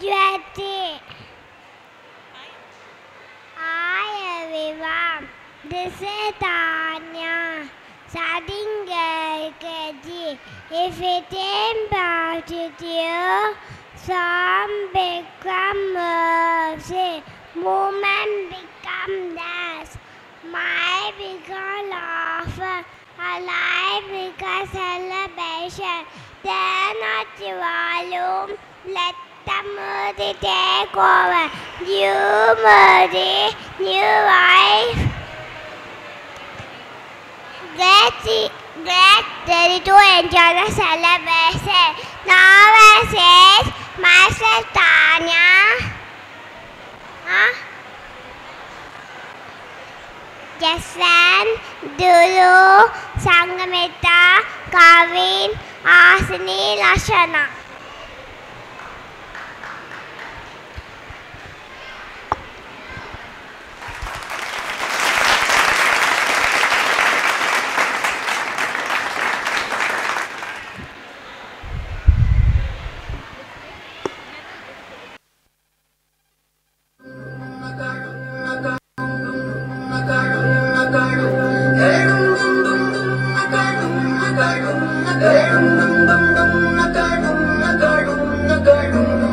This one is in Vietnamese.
graduate. Hi everyone, this is Tanya, studying LKG. If it impacted you, some become mercy, movement become dance, my become laughter, alive become celebration. Then not your volume, let the mercy take over. New mercy, new life. Get, get ready to enjoy the celebration. Now I says, myself Tanya. Huh? Jason, Dulu, Sangamita, Kavin, Asini, Lashana. நகழும் நகழும் நகழும் நகழும் நகழும்